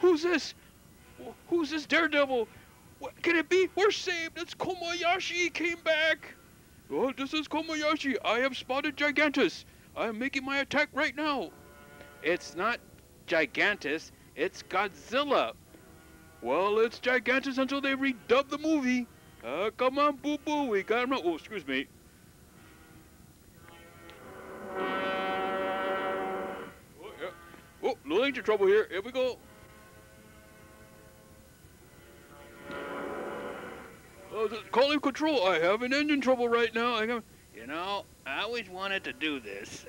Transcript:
Who's this? Who's this daredevil? What can it be? We're saved. It's Kobayashi came back. Oh, this is Kobayashi. I have spotted Gigantis. I am making my attack right now. It's not Gigantis. It's Godzilla. Well, it's Gigantis until they redub the movie. Uh, come on, boo boo. We got him. Oh, excuse me. Oh, yeah. Oh, no danger trouble here. Here we go. Th- calling control. I have an engine trouble right now. I. You know, I always wanted to do this.